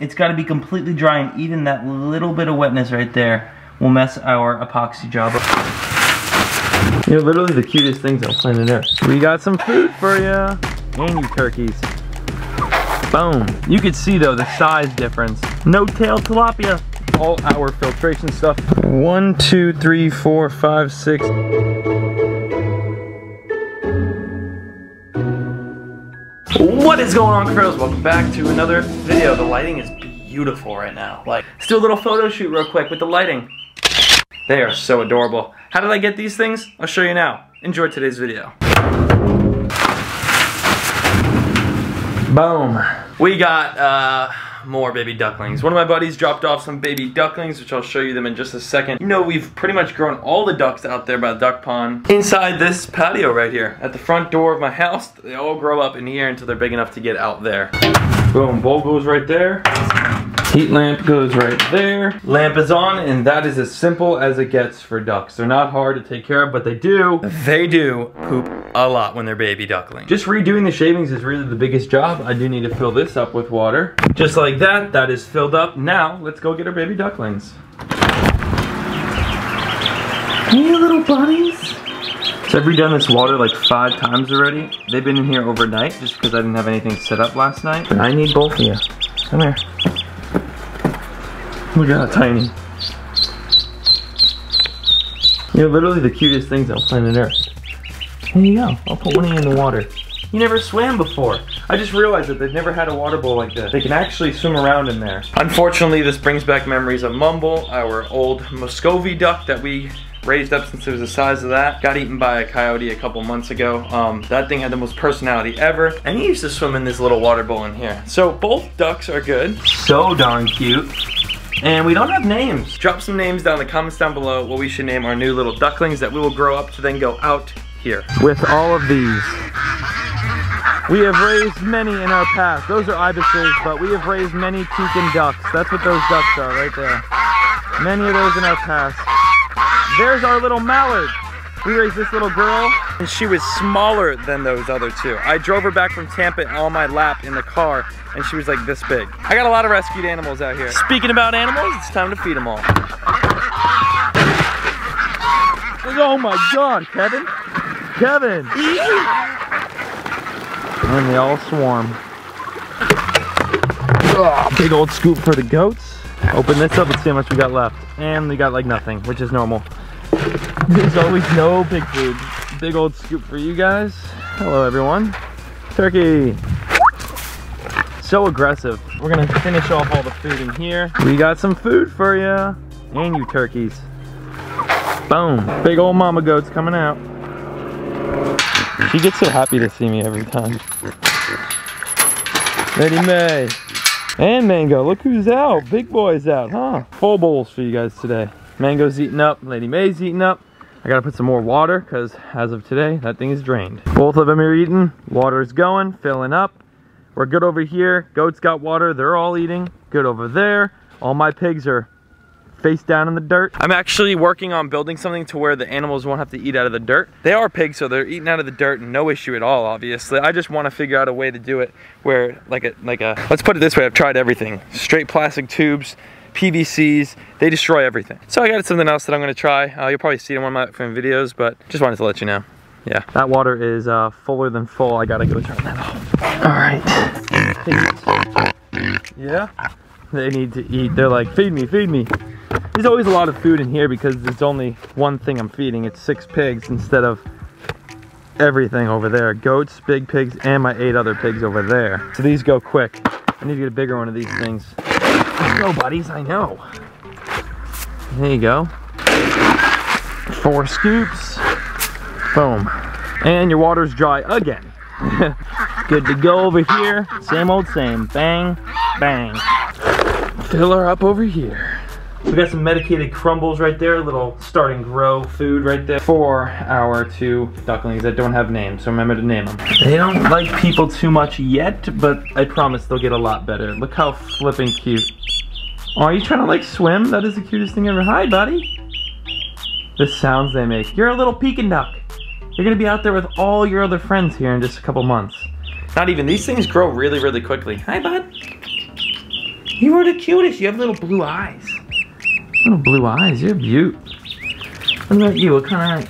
It's got to be completely dry and even that little bit of wetness right there will mess our epoxy job up. You're literally the cutest things on planet Earth. We got some food for you. And you turkeys. Boom. You could see though the size difference. No tail tilapia. All our filtration stuff. One, two, three, four, five, six. What is going on, Crows? Welcome back to another video. The lighting is beautiful right now. Like, let's do a little photo shoot real quick with the lighting. They are so adorable. How did I get these things? I'll show you now. Enjoy today's video. Boom. We got, uh, more baby ducklings. One of my buddies dropped off some baby ducklings, which I'll show you them in just a second. You know, we've pretty much grown all the ducks out there by the duck pond inside this patio right here. At the front door of my house, they all grow up in here until they're big enough to get out there. Boom, bowl goes right there. Heat lamp goes right there. Lamp is on, and that is as simple as it gets for ducks. They're not hard to take care of, but they do. They do poop a lot when they're baby ducklings. Just redoing the shavings is really the biggest job. I do need to fill this up with water. Just like that, that is filled up. Now, let's go get our baby ducklings. Hey, little bunnies. So I've redone this water like five times already. They've been in here overnight just because I didn't have anything set up last night. But I need both of you. Come here. Look at how tiny. You're literally the cutest things on planet Earth. Here you go. I'll put one of you in the water. You never swam before. I just realized that they've never had a water bowl like this. They can actually swim around in there. Unfortunately, this brings back memories of Mumble, our old Muscovy duck that we raised up since it was the size of that. Got eaten by a coyote a couple months ago. Um, that thing had the most personality ever. And he used to swim in this little water bowl in here. So both ducks are good. So darn cute. And we don't have names. Drop some names down in the comments down below what we should name our new little ducklings that we will grow up to then go out here. With all of these, we have raised many in our past. Those are ibises, but we have raised many Pekin ducks. That's what those ducks are right there. Many of those in our past. There's our little mallard. We raised this little girl, and she was smaller than those other two. I drove her back from Tampa on my lap in the car, and she was like this big. I got a lot of rescued animals out here. Speaking about animals, it's time to feed them all. Oh my God, Kevin. Kevin. And they all swarm. Oh, big old scoop for the goats. Open this up and see how much we got left. And we got like nothing, which is normal. There's always no pig food. Big old scoop for you guys. Hello everyone. Turkey. So aggressive. We're gonna finish off all the food in here. We got some food for you. And you turkeys. Boom. Big old mama goat's coming out. She gets so happy to see me every time. Lady May. And Mango, look who's out. Big boy's out, huh? Full bowls for you guys today. Mango's eating up, Lady May's eating up. I gotta put some more water because as of today, that thing is drained. Both of them are eating, water's going, filling up. We're good over here. Goats got water, they're all eating. Good over there. All my pigs are face down in the dirt. I'm actually working on building something to where the animals won't have to eat out of the dirt. They are pigs, so they're eating out of the dirt, no issue at all, obviously. I just want to figure out a way to do it where, like a, like a, let's put it this way, I've tried everything. Straight plastic tubes, PVCs, they destroy everything. So I got something else that I'm gonna try. Uh, you'll probably see it in one of my videos, but just wanted to let you know. Yeah, that water is uh, fuller than full. I gotta go turn that off. All right. Yeah, they need to eat. They're like, feed me, feed me. There's always a lot of food in here because there's only one thing I'm feeding. It's six pigs instead of everything over there. Goats, big pigs, and my eight other pigs over there. So these go quick. I need to get a bigger one of these things. Go, buddies, I know. There you go. Four scoops. Boom. And your water's dry again. Good to go over here. Same old same. Bang, bang. Fill her up over here. We got some medicated crumbles right there, a little start and grow food right there for our two ducklings that don't have names, so remember to name them. They don't like people too much yet, but I promise they'll get a lot better. Look how flipping cute. Oh, are you trying to like swim? That is the cutest thing ever. Hi, buddy. The sounds they make. You're a little Pekin duck. You're gonna be out there with all your other friends here in just a couple months. Not even, these things grow really, really quickly. Hi, bud. You are the cutest. You have little blue eyes. Little blue eyes. You're beaut. What about you? What kind of...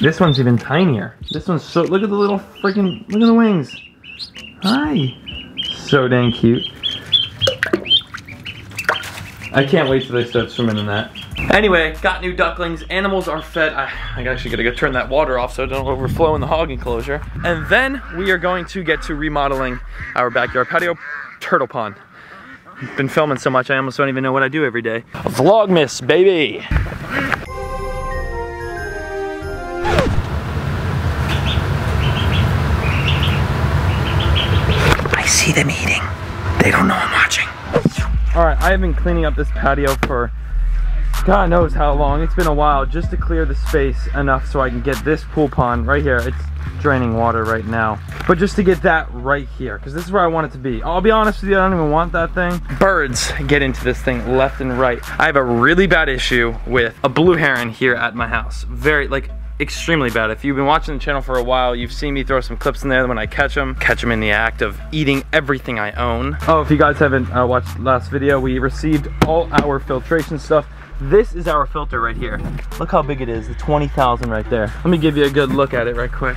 This one's even tinier. This one's so... Look at the little freaking... Look at the wings. Hi. So dang cute. I can't wait till they start swimming in that. Anyway, got new ducklings. Animals are fed. I, I actually gotta go turn that water off so it don't overflow in the hog enclosure. And then we are going to get to remodeling our backyard patio turtle pond. Been filming so much, I almost don't even know what I do every day. Vlogmas, baby. I see them eating. They don't know I'm watching. All right, I have been cleaning up this patio for God knows how long. It's been a while just to clear the space enough so I can get this pool pond right here. It's draining water right now. But just to get that right here, because this is where I want it to be. I'll be honest with you, I don't even want that thing. Birds get into this thing left and right. I have a really bad issue with a blue heron here at my house. Very, like, extremely bad. If you've been watching the channel for a while, you've seen me throw some clips in there when I catch them. Catch them in the act of eating everything I own. Oh, if you guys haven't uh, watched last video, we received all our filtration stuff. This is our filter right here. Look how big it is, the 20,000 right there. Let me give you a good look at it right quick.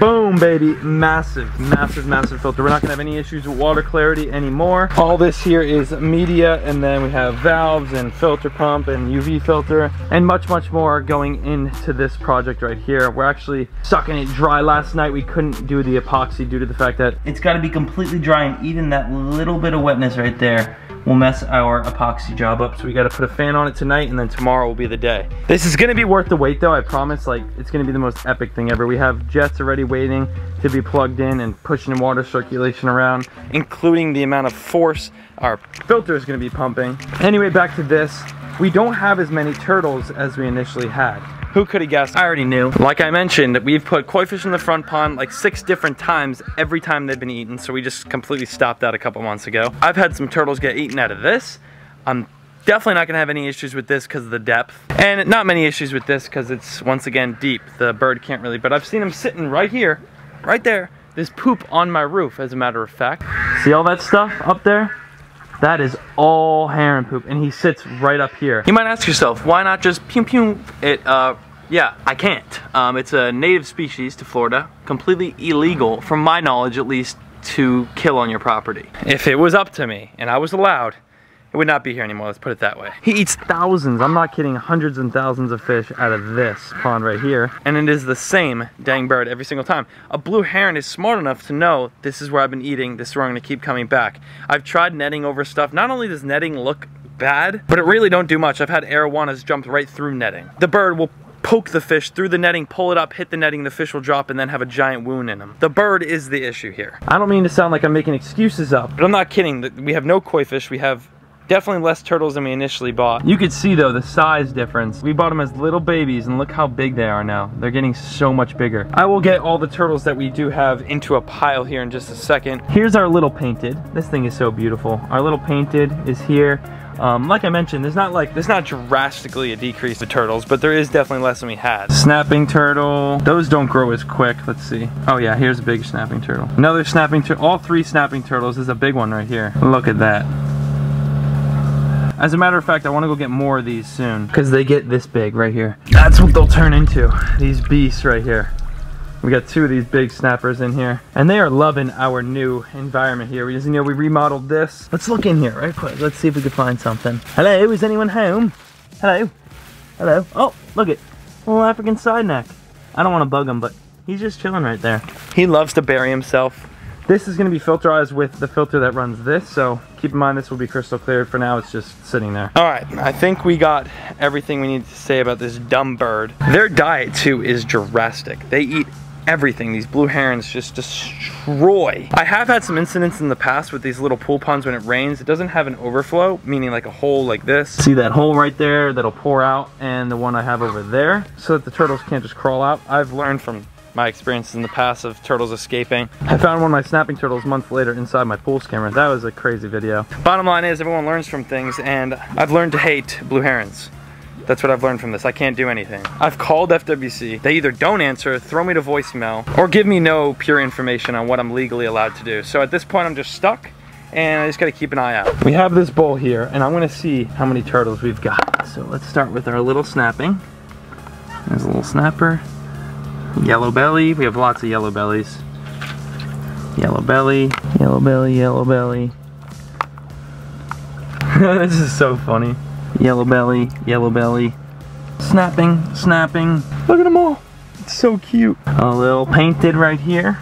Boom, baby. Massive, massive, massive filter. We're not gonna have any issues with water clarity anymore. All this here is media, and then we have valves and filter pump and UV filter, and much, much more going into this project right here. We're actually sucking it dry. Last night we couldn't do the epoxy due to the fact that it's gotta be completely dry, and even that little bit of wetness right there will mess our epoxy job up. So we gotta put a fan on it tonight and then tomorrow will be the day. This is gonna be worth the wait though, I promise. Like, it's gonna be the most epic thing ever. We have jets already waiting to be plugged in and pushing water circulation around, including the amount of force our filter is gonna be pumping. Anyway, back to this. We don't have as many turtles as we initially had. Who could have guessed? I already knew. Like I mentioned, we've put koi fish in the front pond like six different times every time they've been eaten, so we just completely stopped that a couple months ago. I've had some turtles get eaten out of this. I'm definitely not gonna have any issues with this because of the depth. And not many issues with this because it's, once again, deep. The bird can't really, but I've seen them sitting right here, right there. There's poop on my roof, as a matter of fact. See all that stuff up there? That is all heron poop, and he sits right up here. You might ask yourself, why not just pew pew it, uh, yeah, I can't. Um, it's a native species to Florida, completely illegal, from my knowledge at least, to kill on your property. If it was up to me, and I was allowed, it would not be here anymore, let's put it that way. He eats thousands, I'm not kidding, hundreds and thousands of fish out of this pond right here. And it is the same dang bird every single time. A blue heron is smart enough to know this is where I've been eating, this is where I'm gonna keep coming back. I've tried netting over stuff. Not only does netting look bad, but it really don't do much. I've had arowanas jump right through netting. The bird will poke the fish through the netting, pull it up, hit the netting, the fish will drop and then have a giant wound in them. The bird is the issue here. I don't mean to sound like I'm making excuses up, but I'm not kidding. We have no koi fish. We have Definitely less turtles than we initially bought. You could see though the size difference. We bought them as little babies and look how big they are now. They're getting so much bigger. I will get all the turtles that we do have into a pile here in just a second. Here's our little painted. This thing is so beautiful. Our little painted is here. Um, like I mentioned, there's not like, there's not drastically a decrease of turtles, but there is definitely less than we had. Snapping turtle, those don't grow as quick. Let's see. Oh yeah, here's a big snapping turtle. Another snapping turtle, all three snapping turtles. There's a big one right here. Look at that. As a matter of fact, I want to go get more of these soon because they get this big right here. That's what they'll turn into, these beasts right here. We got two of these big snappers in here and they are loving our new environment here. We just, you know, we remodeled this. Let's look in here right quick. Let's see if we can find something. Hello, is anyone home? Hello? Hello? Oh, look it, little African side neck. I don't want to bug him, but he's just chilling right there. He loves to bury himself this is going to be filterized with the filter that runs this, so keep in mind this will be crystal clear. For now, it's just sitting there. All right, I think we got everything we need to say about this dumb bird. Their diet, too, is drastic. They eat everything. These blue herons just destroy. I have had some incidents in the past with these little pool ponds when it rains. It doesn't have an overflow, meaning like a hole like this. See that hole right there that'll pour out and the one I have over there so that the turtles can't just crawl out. I've learned from my experiences in the past of turtles escaping. I found one of my snapping turtles months later inside my pool skimmer. That was a crazy video. Bottom line is everyone learns from things and I've learned to hate blue herons. That's what I've learned from this. I can't do anything. I've called FWC. They either don't answer, throw me to voicemail, or give me no pure information on what I'm legally allowed to do. So at this point, I'm just stuck and I just gotta keep an eye out. We have this bowl here, and I'm gonna see how many turtles we've got. So let's start with our little snapping. There's a little snapper. Yellow belly, we have lots of yellow bellies. Yellow belly, yellow belly, yellow belly. this is so funny. Yellow belly, yellow belly. Snapping, snapping. Look at them all. It's so cute. A little painted right here.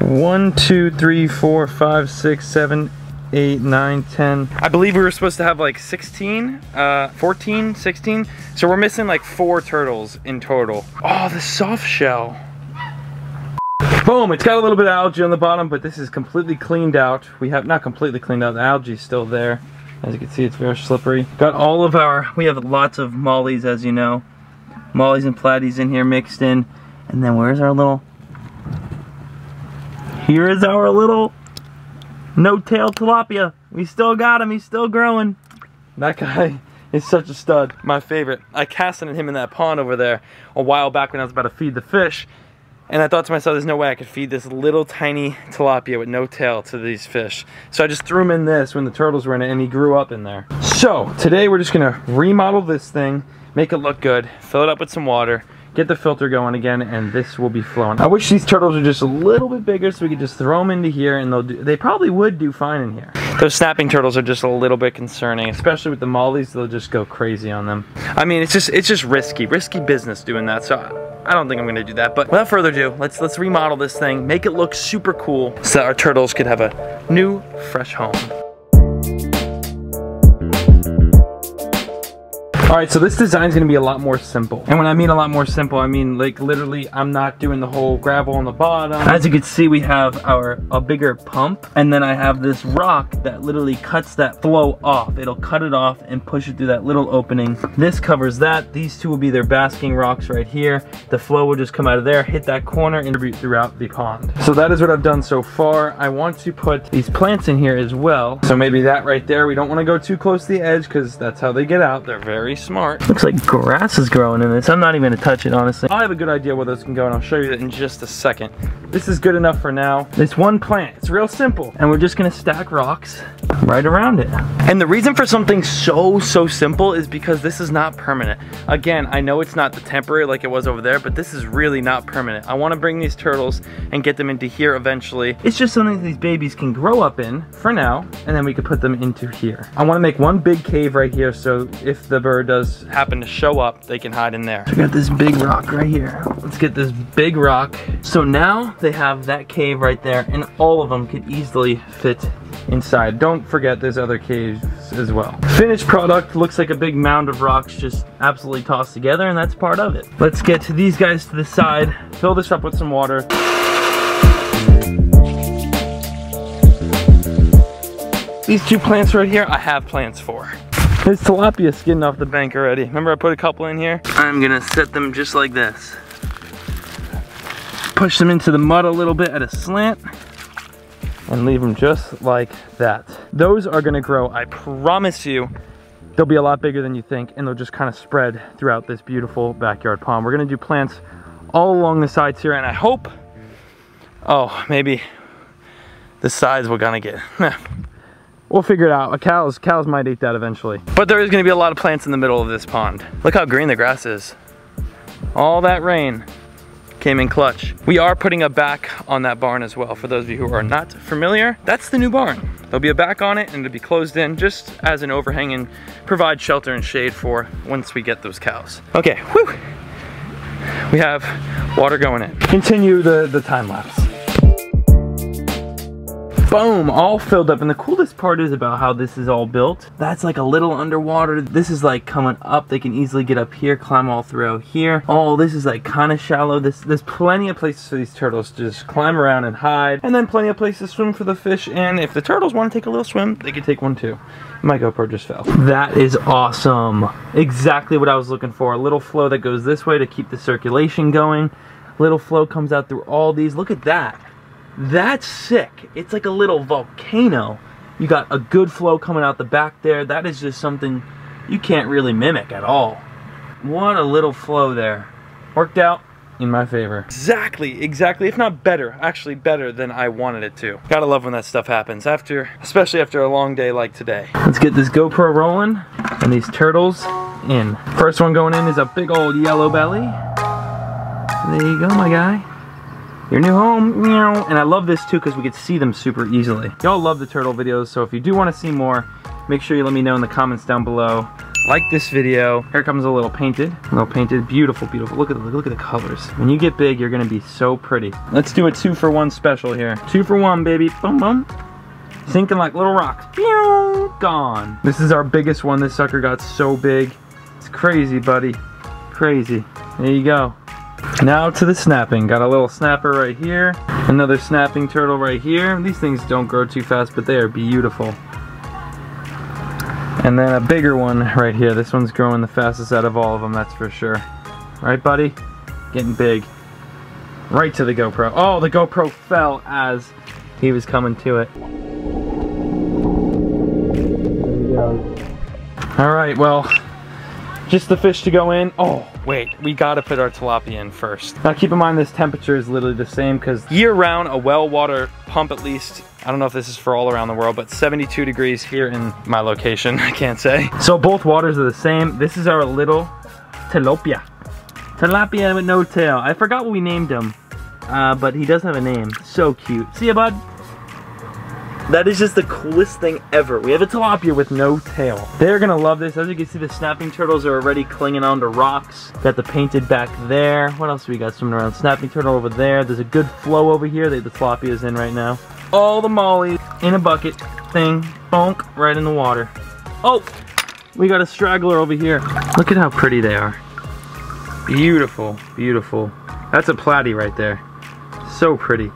One, two, three, four, five, six, seven, eight, nine, 10. I believe we were supposed to have like 16, uh, 14, 16. So we're missing like four turtles in total. Oh, the soft shell. Boom, it's got a little bit of algae on the bottom, but this is completely cleaned out. We have, not completely cleaned out, the algae is still there. As you can see, it's very slippery. Got all of our, we have lots of mollies, as you know. Mollies and platies in here mixed in. And then where's our little, here is our little no-tail tilapia. We still got him, he's still growing. That guy is such a stud, my favorite. I casted him in that pond over there a while back when I was about to feed the fish. And I thought to myself, there's no way I could feed this little tiny tilapia with no tail to these fish. So I just threw him in this when the turtles were in it and he grew up in there. So today we're just gonna remodel this thing, make it look good, fill it up with some water, get the filter going again, and this will be flowing. I wish these turtles were just a little bit bigger so we could just throw them into here and they'll do, they probably would do fine in here. Those snapping turtles are just a little bit concerning, especially with the mollies, they'll just go crazy on them. I mean, it's just it's just risky, risky business doing that, so I don't think I'm gonna do that, but without further ado, let's let's remodel this thing, make it look super cool so that our turtles could have a new, fresh home. All right, so this design is gonna be a lot more simple. And when I mean a lot more simple, I mean like literally I'm not doing the whole gravel on the bottom. As you can see, we have our a bigger pump and then I have this rock that literally cuts that flow off. It'll cut it off and push it through that little opening. This covers that. These two will be their basking rocks right here. The flow will just come out of there, hit that corner and distribute throughout the pond. So that is what I've done so far. I want to put these plants in here as well. So maybe that right there. We don't want to go too close to the edge because that's how they get out. They're very smart. Looks like grass is growing in this. I'm not even gonna touch it, honestly. I have a good idea where this can go, and I'll show you that in just a second. This is good enough for now. This one plant, it's real simple. And we're just gonna stack rocks right around it. And the reason for something so, so simple is because this is not permanent. Again, I know it's not the temporary like it was over there, but this is really not permanent. I wanna bring these turtles and get them into here eventually. It's just something that these babies can grow up in for now, and then we could put them into here. I wanna make one big cave right here, so if the bird does happen to show up, they can hide in there. We got this big rock right here. Let's get this big rock. So now they have that cave right there, and all of them could easily fit inside. Don't forget there's other caves as well. Finished product looks like a big mound of rocks just absolutely tossed together and that's part of it. Let's get to these guys to the side, fill this up with some water. These two plants right here, I have plants for. There's tilapia skidding off the bank already. Remember I put a couple in here? I'm gonna set them just like this. Push them into the mud a little bit at a slant and leave them just like that. Those are gonna grow, I promise you, they'll be a lot bigger than you think and they'll just kind of spread throughout this beautiful backyard pond. We're gonna do plants all along the sides here and I hope, oh, maybe the sides we're gonna get. We'll figure it out. Cows, cows might eat that eventually. But there is gonna be a lot of plants in the middle of this pond. Look how green the grass is. All that rain came in clutch. We are putting a back on that barn as well. For those of you who are not familiar, that's the new barn. There'll be a back on it and it'll be closed in just as an overhang and provide shelter and shade for once we get those cows. Okay, whew. We have water going in. Continue the, the time lapse boom, all filled up. And the coolest part is about how this is all built. That's like a little underwater. This is like coming up. They can easily get up here, climb all throughout here. Oh, this is like kind of shallow. This There's plenty of places for these turtles to just climb around and hide. And then plenty of places to swim for the fish. And if the turtles want to take a little swim, they can take one too. My GoPro just fell. That is awesome. Exactly what I was looking for. A little flow that goes this way to keep the circulation going. Little flow comes out through all these. Look at that. That's sick. It's like a little volcano. You got a good flow coming out the back there. That is just something you can't really mimic at all. What a little flow there. Worked out in my favor. Exactly, exactly, if not better, actually better than I wanted it to. Gotta love when that stuff happens after, especially after a long day like today. Let's get this GoPro rolling and these turtles in. First one going in is a big old yellow belly. There you go, my guy. Your new home, meow. And I love this too because we could see them super easily. Y'all love the turtle videos, so if you do want to see more, make sure you let me know in the comments down below. Like this video. Here comes a little painted, a little painted, beautiful, beautiful. Look at the look at the colors. When you get big, you're gonna be so pretty. Let's do a two for one special here. Two for one, baby. Boom, boom. Sinking like little rocks. Pew, gone. This is our biggest one. This sucker got so big. It's crazy, buddy. Crazy. There you go. Now to the snapping. Got a little snapper right here. Another snapping turtle right here. These things don't grow too fast, but they are beautiful. And then a bigger one right here. This one's growing the fastest out of all of them, that's for sure. Right, buddy? Getting big. Right to the GoPro. Oh, the GoPro fell as he was coming to it. There we go. All right, well, just the fish to go in. Oh, wait, we gotta put our tilapia in first. Now keep in mind this temperature is literally the same because year round, a well water pump at least I don't know if this is for all around the world, but 72 degrees here in my location, I can't say. So both waters are the same. This is our little tilapia. Tilapia with no tail. I forgot what we named him, uh, but he does have a name. So cute. See ya, bud? That is just the coolest thing ever. We have a tilapia with no tail. They're gonna love this. As you can see, the snapping turtles are already clinging onto rocks. Got the painted back there. What else we got swimming around? Snapping turtle over there. There's a good flow over here that the tilapia is in right now all the mollies in a bucket thing, bonk, right in the water. Oh, we got a straggler over here. Look at how pretty they are. Beautiful, beautiful. That's a platy right there. So pretty.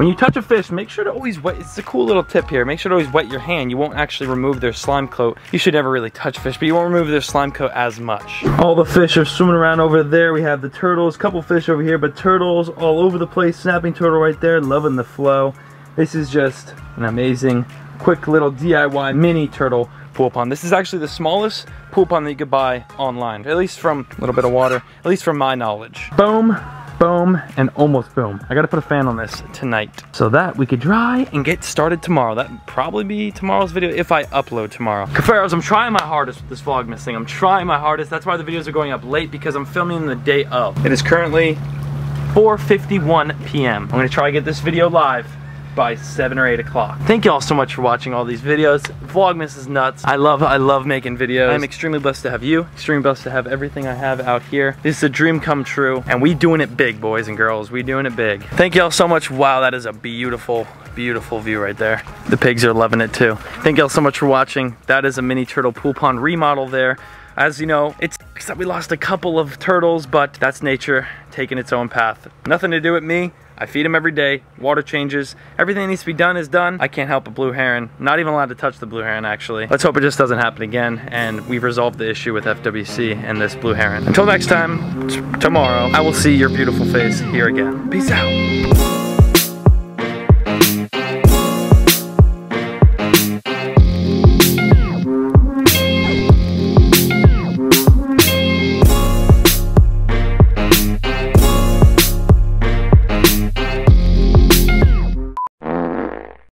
When you touch a fish, make sure to always wet, it's a cool little tip here, make sure to always wet your hand. You won't actually remove their slime coat. You should never really touch fish, but you won't remove their slime coat as much. All the fish are swimming around over there. We have the turtles, couple fish over here, but turtles all over the place. Snapping turtle right there, loving the flow. This is just an amazing, quick little DIY mini turtle pool pond. This is actually the smallest pool pond that you could buy online, at least from a little bit of water, at least from my knowledge. Boom, boom, and almost boom. I gotta put a fan on this tonight so that we could dry and get started tomorrow. That would probably be tomorrow's video if I upload tomorrow. Cuffaros, I'm trying my hardest with this Vlogmas thing. I'm trying my hardest. That's why the videos are going up late because I'm filming the day of. It is currently 4.51 p.m. I'm gonna try to get this video live by 7 or 8 o'clock. Thank you all so much for watching all these videos. Vlogmas is nuts. I love I love making videos. I'm extremely blessed to have you. Extremely blessed to have everything I have out here. This is a dream come true. And we doing it big, boys and girls. We doing it big. Thank you all so much. Wow, that is a beautiful, beautiful view right there. The pigs are loving it too. Thank you all so much for watching. That is a mini turtle pool pond remodel there. As you know, it's that we lost a couple of turtles, but that's nature taking its own path. Nothing to do with me. I feed them every day, water changes, everything that needs to be done is done. I can't help a blue heron. Not even allowed to touch the blue heron actually. Let's hope it just doesn't happen again and we've resolved the issue with FWC and this blue heron. Until next time, tomorrow, I will see your beautiful face here again. Peace out.